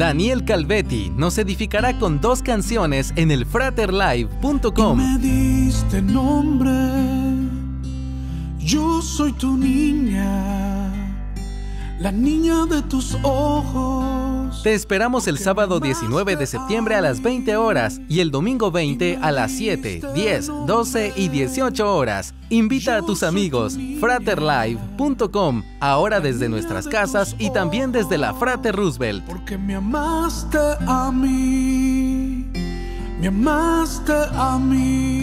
Daniel Calvetti nos edificará con dos canciones en el fraterlive.com. Me diste nombre, yo soy tu niña, la niña de tus ojos. Te esperamos el sábado 19 de septiembre a las 20 horas y el domingo 20 a las 7, 10, 12 y 18 horas. Invita a tus amigos fraterlive.com, ahora desde nuestras casas y también desde la Frater Roosevelt. Porque me amaste a mí, me amaste a mí.